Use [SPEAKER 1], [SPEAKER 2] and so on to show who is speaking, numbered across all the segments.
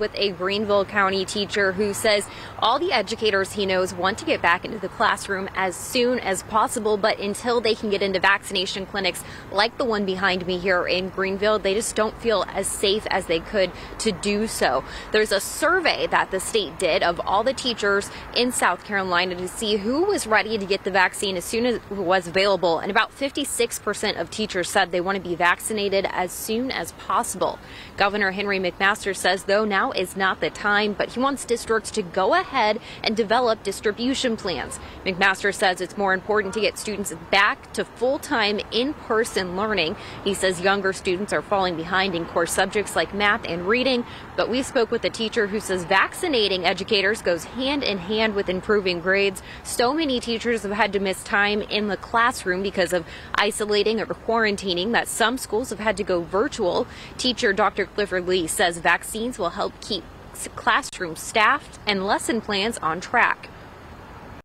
[SPEAKER 1] with a Greenville County teacher who says all the educators he knows want to get back into the classroom as soon as possible, but until they can get into vaccination clinics like the one behind me here in Greenville, they just don't feel as safe as they could to do so. There's a survey that the state did of all the teachers in South Carolina to see who was ready to get the vaccine as soon as it was available, and about 56% of teachers said they want to be vaccinated as soon as possible. Governor Henry McMaster says, though, now now is not the time, but he wants districts to go ahead and develop distribution plans. McMaster says it's more important to get students back to full time in person learning. He says younger students are falling behind in core subjects like math and reading, but we spoke with a teacher who says vaccinating educators goes hand in hand with improving grades. So many teachers have had to miss time in the classroom because of isolating or quarantining that some schools have had to go virtual. Teacher Dr. Clifford Lee says vaccines will help keep classrooms staffed and lesson plans on track.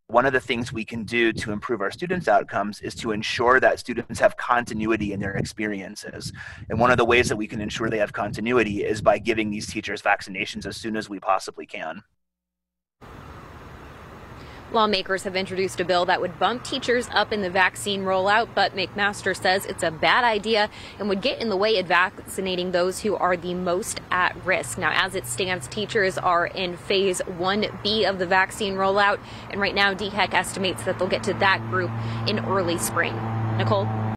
[SPEAKER 2] One of the things we can do to improve our students' outcomes is to ensure that students have continuity in their experiences. And one of the ways that we can ensure they have continuity is by giving these teachers vaccinations as soon as we possibly can.
[SPEAKER 1] Lawmakers have introduced a bill that would bump teachers up in the vaccine rollout, but McMaster says it's a bad idea and would get in the way of vaccinating those who are the most at risk. Now, as it stands, teachers are in phase 1B of the vaccine rollout, and right now, DHEC estimates that they'll get to that group in early spring. Nicole?